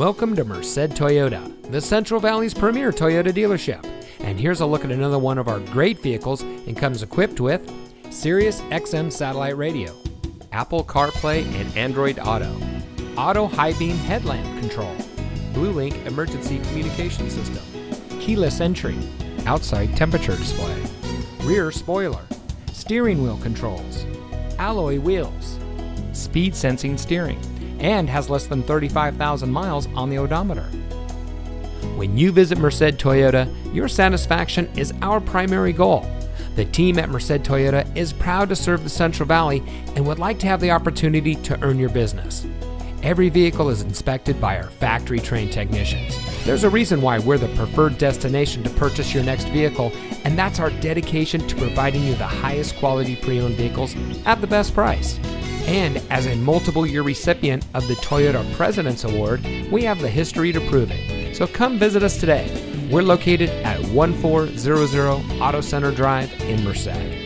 Welcome to Merced Toyota, the Central Valley's premier Toyota dealership. And here's a look at another one of our great vehicles and comes equipped with Sirius XM satellite radio, Apple CarPlay and Android Auto, auto high beam headlamp control, BlueLink emergency communication system, keyless entry, outside temperature display, rear spoiler, steering wheel controls, alloy wheels, speed sensing steering, and has less than 35,000 miles on the odometer. When you visit Merced Toyota, your satisfaction is our primary goal. The team at Merced Toyota is proud to serve the Central Valley and would like to have the opportunity to earn your business. Every vehicle is inspected by our factory trained technicians. There's a reason why we're the preferred destination to purchase your next vehicle, and that's our dedication to providing you the highest quality pre owned vehicles at the best price. And as a multiple year recipient of the Toyota President's Award, we have the history to prove it. So come visit us today. We're located at 1400 Auto Center Drive in Merced.